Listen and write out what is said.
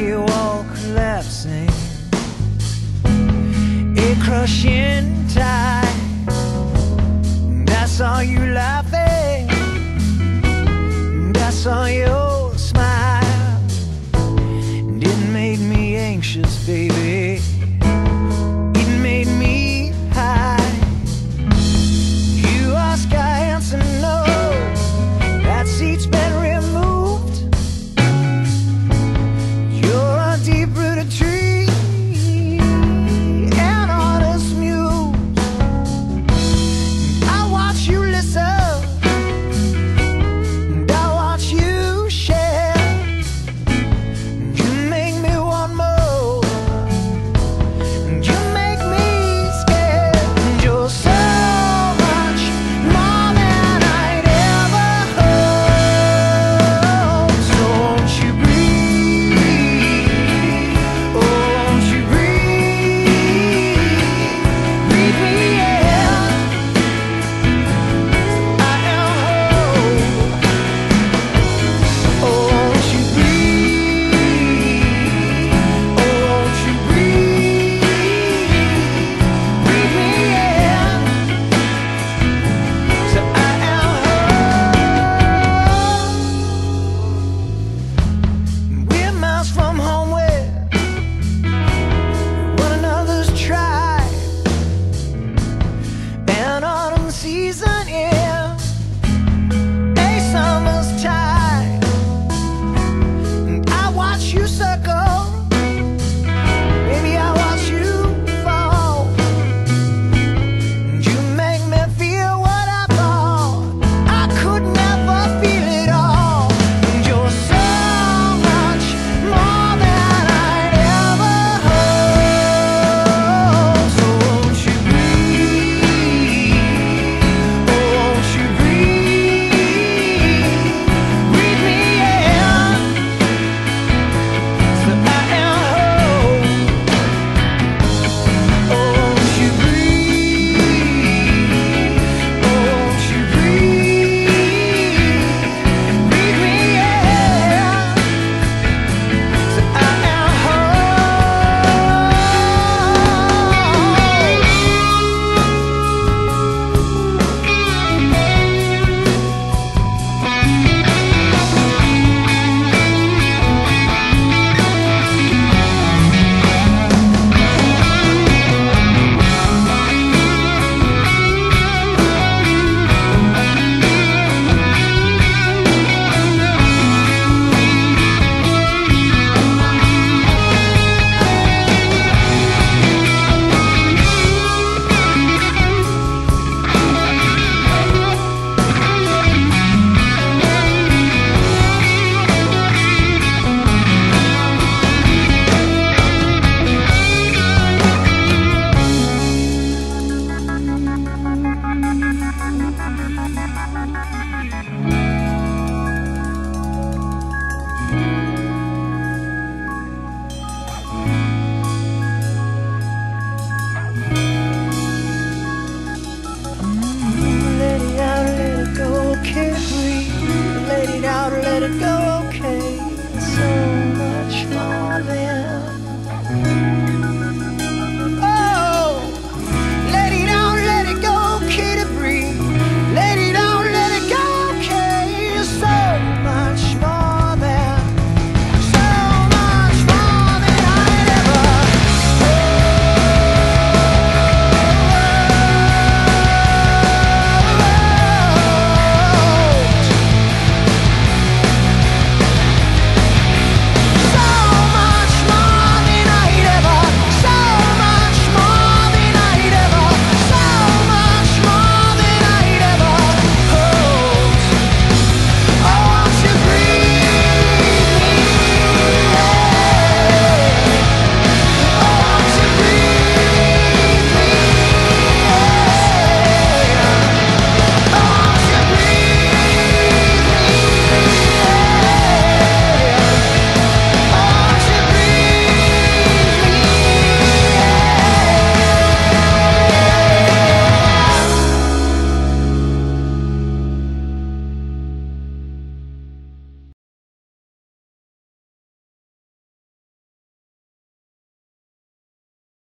you wall collapsing, a crushing tide. And I saw you laughing, and I saw your smile, and it made me anxious, baby.